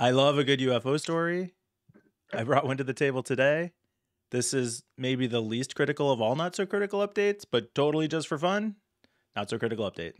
I love a good UFO story. I brought one to the table today. This is maybe the least critical of all not so critical updates, but totally just for fun. Not so critical update.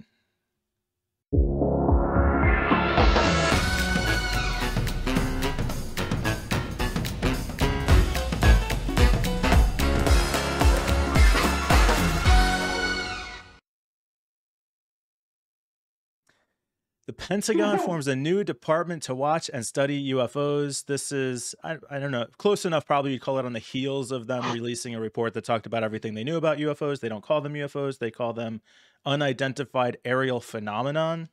The Pentagon forms a new department to watch and study UFOs. This is, I, I don't know, close enough probably you'd call it on the heels of them releasing a report that talked about everything they knew about UFOs. They don't call them UFOs, they call them unidentified aerial phenomenon,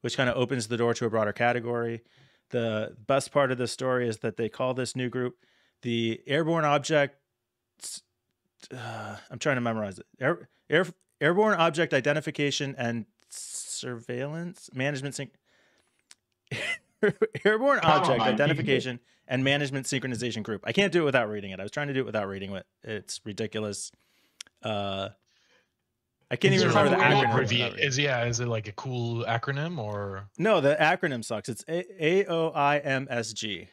which kind of opens the door to a broader category. The best part of this story is that they call this new group the Airborne Object. Uh, I'm trying to memorize it. Air, air, Airborne Object Identification and surveillance management sync airborne Come object on, identification and management synchronization group. I can't do it without reading it. I was trying to do it without reading it. It's ridiculous. Uh, I can't Is even remember the acronym. like without Abbrevi- reading is yeah, is it like a cool acronym or. No, the acronym sucks. It's A O I M S G.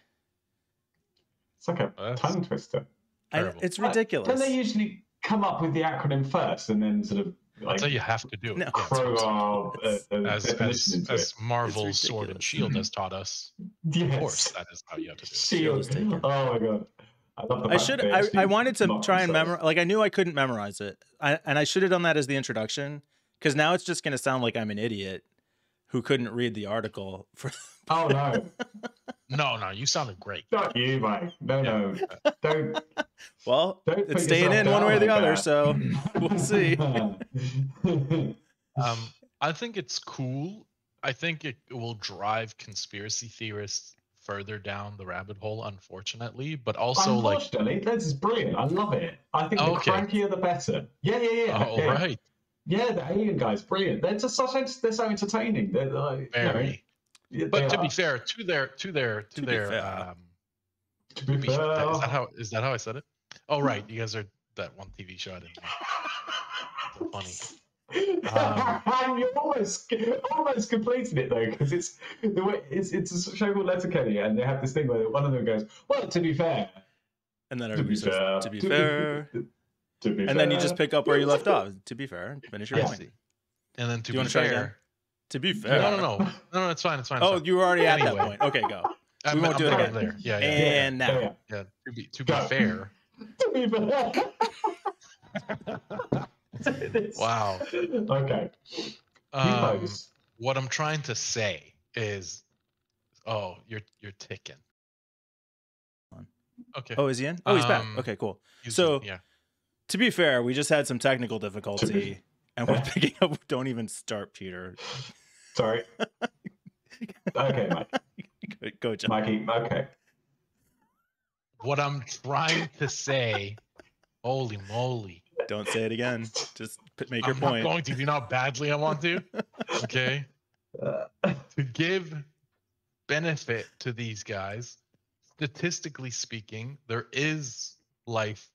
It's like a That's tongue twister. Terrible. It's Like, ridiculous. Don't they usually come up with the acronym first and then sort of like that's how you have to do it. No. Yeah, it's throw awesome. our uh, uh, as as, as Marvel's Sword and. Shield has taught us. it? Yes. Of course, that is how you have to do it. Shield. is taken. Oh my god. I love the I should. I, I wanted to try and memorize. Like I knew I couldn't memorize it, I, and I should have done that as the introduction. Because now it's just going to sound like I'm an idiot who couldn't read the article. For Oh no. No, no, you sounded great. Not you, Mike. No, no. Don't well, don't it's staying in one way or the like other. that. So we'll see. Um, I think it's cool. I think it will drive conspiracy theorists further down the rabbit hole, unfortunately. But also, like, Unfortunately, this is brilliant. I love it. I think the Okay. crankier the better. Yeah, yeah, yeah. oh, yeah. right, Yeah, the alien guys, brilliant. They're just such they're so entertaining. They're like, you know, yeah, But they to be fair, to their, to their, to, To their, um, to be to be fair, fair, is that how is that how I said it? Oh, right, you guys are that one TV show I didn't know. So funny. Um, you're almost almost completed it though, because it's the way it's it's a show called Letterkenny, and they have this thing where one of them goes, "Well, to be fair, And then to be everybody says, fair, "To be fair," to be and then you just pick up where you left off. To be fair, and finish your Yeah. point. And then to you be wanna try fair, To be fair. no, no, no, no, no, it's fine, it's fine. It's Oh, fine. you were already at that point. Okay, go. I'm, we won't I'm do it again. There. Yeah, yeah, yeah. And now. Yeah, yeah. yeah. To be to be Go. fair, To be fair. wow. Okay. Um, what I'm trying to say is, oh, you're you're ticking. Okay. Oh, is he in? Oh, he's back. Um, Okay, cool. So- it, yeah. To be fair, we just had some technical difficulty, and we're picking up. Don't even start, Peter. Sorry. Okay, Mike. Go, go Jon. Mikey. Okay. What I'm trying to say, holy moly! Don't say it again. Just p- make your I'm point. not going to. Do you know how badly I want to? Okay. Uh, to give benefit to these guys, statistically speaking, there is life,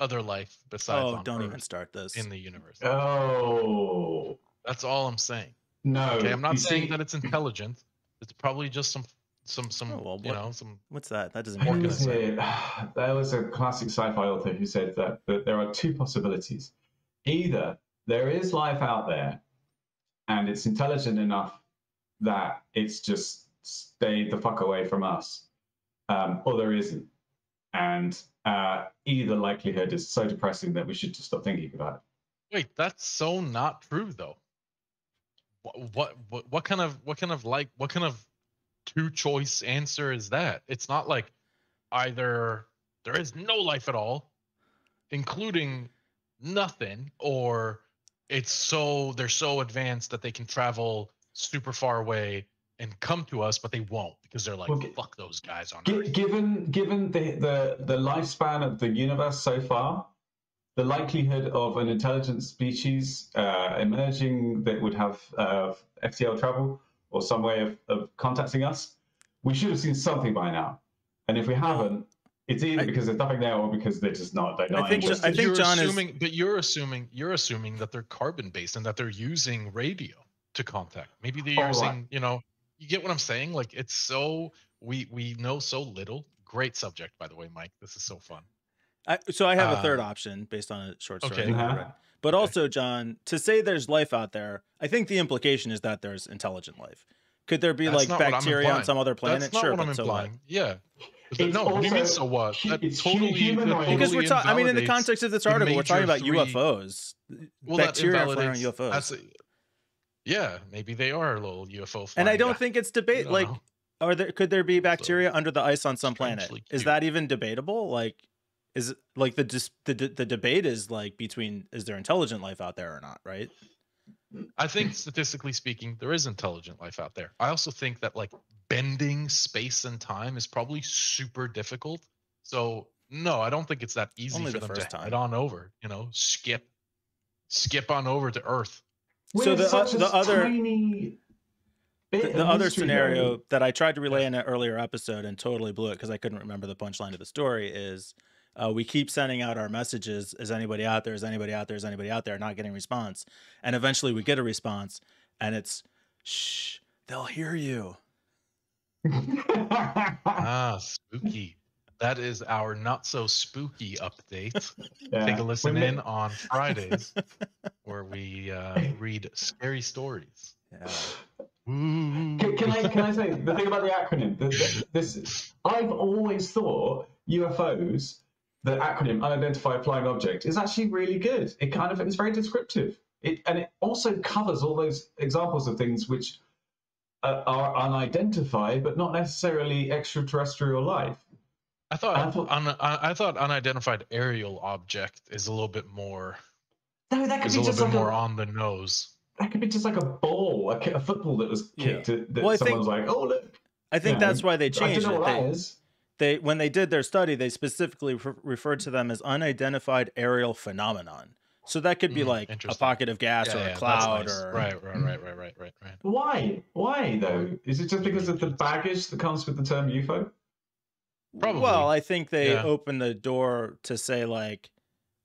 other life besides oh, on don't Earth even start this. in the universe. oh That's all I'm saying. no. Okay, I'm not you saying see, that it's intelligent. It's probably just some, some, some, Oh, well, you what- know, some. What's that? That doesn't Who make sense. it? There was a classic sci-fi author who said that, that there are two possibilities. Either there is life out there, and it's intelligent enough that it's just stayed the fuck away from us, um, or there isn't. And uh, either likelihood is so depressing that we should just stop thinking about it. Wait, that's so not true though. What, what, what, what kind of, what kind of like, what kind of two choice answer is that? It's not like either there is no life at all, including nothing, or it's so they're so advanced that they can travel super far away and come to us, but they won't because they're like, Well, fuck those guys on Gi- Earth. given given the, the the lifespan of the universe so far, the likelihood of an intelligent species uh, emerging that would have uh, FTL travel or some way of, of contacting us, we should have seen something by now. And if we haven't, it's either I- because there's nothing there or because they're just not. They're I think- interested. I think you're Jon is- assuming, but you're assuming you're assuming that they're carbon based and that they're using radio to contact. Maybe they're Oh, right. using, you know, you get what I'm saying? Like it's so we we know so little. Great subject, by the way, Mike. This is so fun. I, so I have a Uh, third option based on a short story. okay. Uh-huh. read. But also, Jon, to say there's life out there, I think the implication is that there's intelligent life. Could there be That's like not what I'm bacteria on some other planet? That's not sure, what I'm but so what? implying. Yeah. It's no, what do you mean also so what? That it's totally, that humanoid. Because we're talking. I mean, in the context of this the article, we're talking about three- UFOs. well, that bacteria flying on UFOs. that's a- yeah, maybe they are a little UFO. and I don't guy. think it's debate. Like, know. are there could there be bacteria under the ice on some planet? strangely Is that even debatable? Like, is it like the dis- the the debate is like between is there intelligent life out there or not? Right? I think statistically speaking, there is intelligent life out there. I also think that like bending space and time is probably super difficult. So no, I don't think it's that easy Only for the them to first head on over. You know, skip, skip on over to Earth. So We're the- such uh, a the other- tiny bit the, the other scenario going. that I tried to relay in an earlier episode and totally blew it because I couldn't remember the punchline of the story is uh, we keep sending out our messages is anybody out there is anybody out there is anybody out there not getting response and eventually we get a response and it's shh they'll hear you Ah, spooky. That is our not so spooky update. Yeah. Take a listen We're in mi- on Fridays where we uh, read scary stories. yeah Can, can I can I say the thing about the acronym? The, the, this I've always thought UFOs, the acronym Unidentified Flying Object, is actually really good. It kind of it's very descriptive. It and it also covers all those examples of things which uh, are unidentified, but not necessarily extraterrestrial life. I thought, I thought- un, I I thought unidentified aerial object is a little bit more No, that could is be a little just bit like more a, on the nose. that could be just like a ball, a, a football that was Yeah. kicked. That that Well, I someone think- was like, "Oh look." I think Yeah. that's why they I changed don't know it what that they, is. they when they did their study they specifically re- referred to them as unidentified aerial phenomenon so that could be Mm, like a pocket of gas Yeah, or a that's cloud nice. or right, right, right, right, right, right, right. Why? Why though? Is it just because of the baggage that comes with the term UFO? Probably. Well, I think they Yeah. open the door to say like,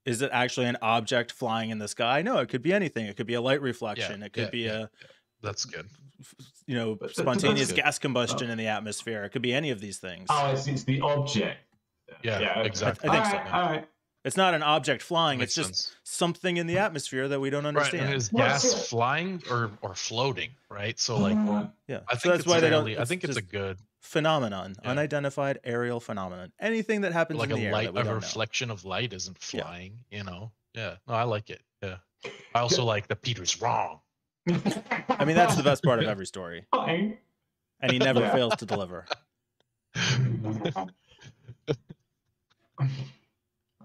is it actually an object flying in the sky? No, it could be anything. It could be a light reflection. it could yeah, be yeah, a That's good. you know But th- th- spontaneous gas combustion in the atmosphere. It could be any of these things. Oh, it's, it's the object. Yeah, okay. exactly. I think all so, right. All right. It's not an object flying. Makes it's just sense. something in the atmosphere that we don't understand. and is Well, gas see- flying or or floating? Right. So like, Uh, yeah, I so think that's it's why they don't. I think it's a just good phenomenon, Yeah. unidentified aerial phenomenon. Anything that happens like in a the air light, that we a don't know. reflection of light isn't Yeah. flying. You know. Yeah. No, I like it. Yeah. I also like that Peter's wrong. I mean, that's the best part of every story, Fine. and he never Yeah. fails to deliver.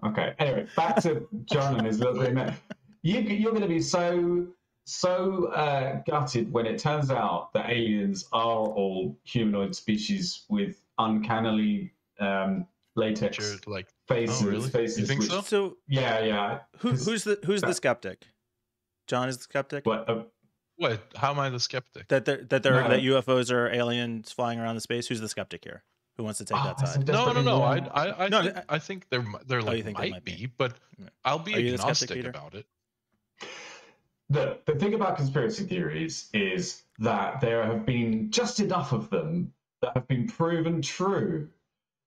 okay. Anyway, back to Jon and his little green man. You, you're going to be so so uh, gutted when it turns out that aliens are all humanoid species with uncannily um, latex You're like, faces. Oh, really? You think which- so? So, Yeah, yeah. who, 'Cause who's the who's the skeptic? Jon is the skeptic What? Uh, what? How am I the skeptic? that they're, that they're, No. that UFOs are aliens flying around the space. Who's the skeptic here? Who wants to take oh, that side? No, no, no. I. I, I, No, think, I- I think there, mi- there you like think might, might be. be, but I'll be Are you the skeptic, agnostic about it. The the thing about conspiracy theories is that there have been just enough of them that have been proven true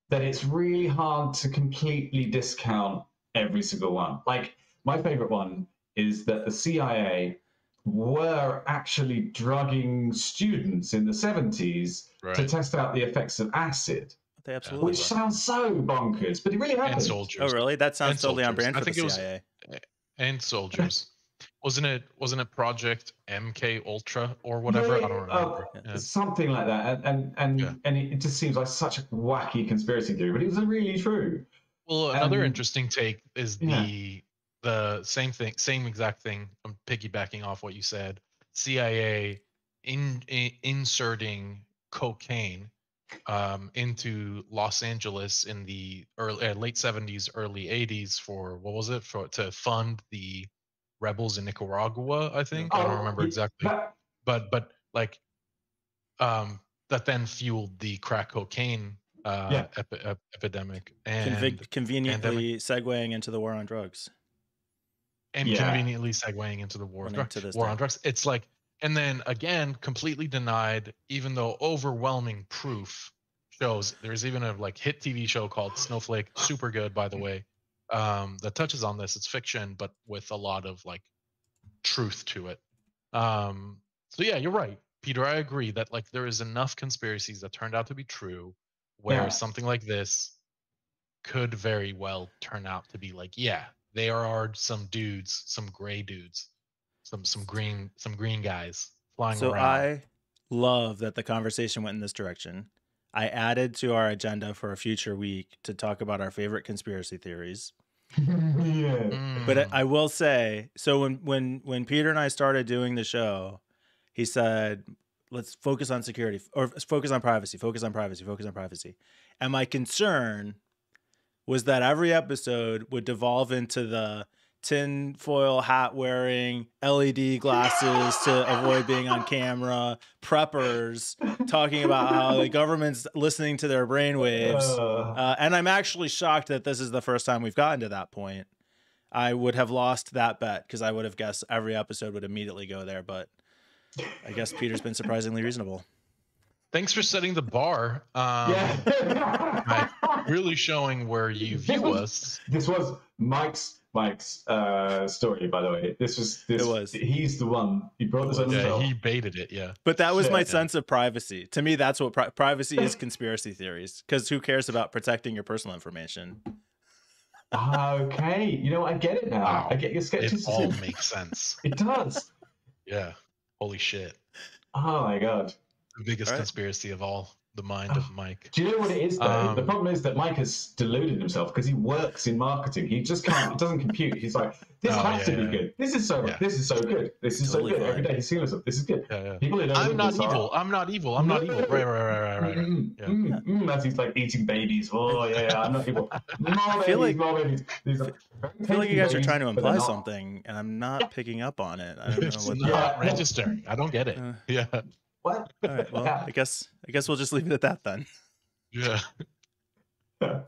that it's really hard to completely discount every single one. Like my favorite one is that the CIA were actually drugging students in the 70s to test out the effects of acid, They absolutely. which were. sounds so bonkers, but it really happened. And soldiers. Oh, really? That sounds and totally on soldiers. brand I for the think it was- CIA. And soldiers. Wasn't it? Wasn't it Project MK Ultra or whatever? Yeah, I don't uh, remember. Yeah. Something like that, and and and, Yeah. and it, just seems like such a wacky conspiracy theory, but it was really true. Well, another um, interesting take is yeah. the the same thing, same exact thing. I'm piggybacking off what you said. CIA in, in inserting cocaine um, into Los Angeles in the early uh, late 70s, early 80s for what was it for to fund the rebels in Nicaragua? I think I don't Oh, remember exactly, that- but but like um, that then fueled the crack cocaine uh, Yeah. epi- ep- epidemic and Convic- conveniently segueing into the war on drugs. and Yeah. conveniently segueing into the war, on Running drugs. war day. on drugs. It's like and then again completely denied even though overwhelming proof shows there's even a like hit tv show called snowflake super good by the way um that touches on this it's fiction but with a lot of like truth to it um so yeah you're right peter i agree that like there is enough conspiracies that turned out to be true where Yeah. something like this could very well turn out to be like yeah there are some dudes some gray dudes some some green some green guys flying So around I love that the conversation went in this direction. I added to our agenda for a future week to talk about our favorite conspiracy theories. yeah. But I, Mm. I will say, so when when when Peter and I started doing the show, he said, "Let's focus on security or focus on privacy, focus on privacy, focus on privacy." And my concern was that every episode would devolve into the tinfoil hat wearing, LED glasses to avoid being on camera, preppers talking about how the government's listening to their brainwaves. Uh, and I'm actually shocked that this is the first time we've gotten to that point. I would have lost that bet because I would have guessed every episode would immediately go there. But I guess Peter's been surprisingly reasonable. thanks for setting the bar um yeah. really showing where you This view was- us This was Mike's Mike's uh, story, by the way. This was this. It was. He's the one. He brought this on yeah himself. he baited it yeah But that was my Shit. sense of privacy. To me, that's what pri- privacy is conspiracy theories. Because who cares about protecting your personal information? okay, you know? I get it now. Wow. I get your it skepticism. all makes sense It does. yeah holy shit Oh my god. the biggest Alright. conspiracy of all the mind of mike Do you know what it is though? the Um, problem is that Mike has deluded himself because he works in marketing. He just can't. It doesn't compute. He's like, this Oh, has yeah, to be yeah. good. This is so. Yeah. This is so good. This is Totally so good. Every fine. day he's seeing himself. This is good. yeah yeah People who don't i'm not this are- evil i'm not evil i'm not evil right right right right right, right. Mm, Yeah. mm, mm, as he's like eating babies. Oh yeah, yeah I'm not evil. More babies, feel like- more babies. These are I feel like you guys are trying to imply something, and I'm not picking up on it. I don't know it's what. not registering i don't get it Uh, yeah What? all right, well, I guess I guess we'll just leave it at that then. yeah